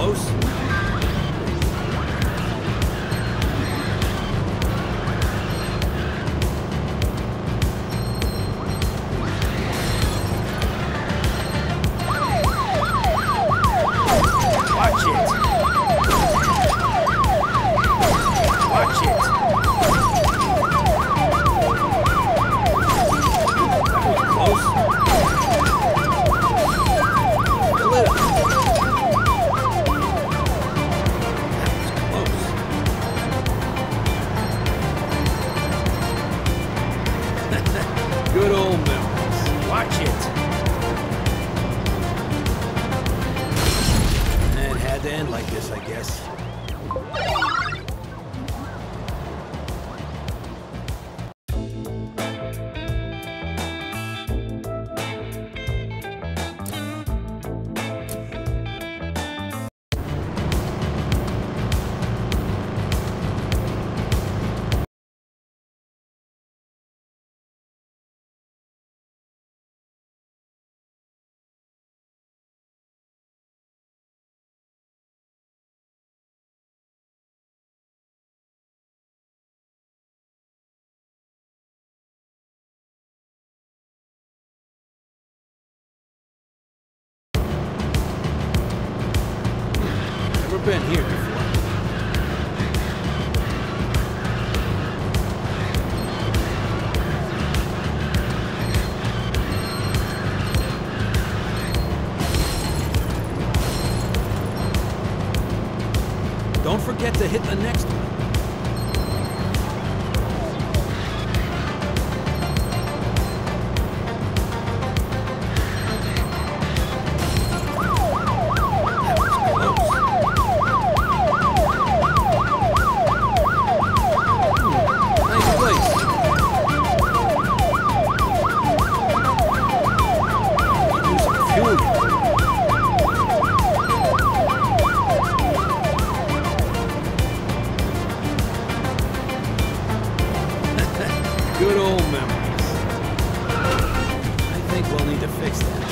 close. Watch it. Good old memories. Watch it. It had to end like this, I guess. Been here before. Don't forget to hit the next one. We'll need to fix that.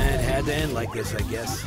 It had to end like this, I guess.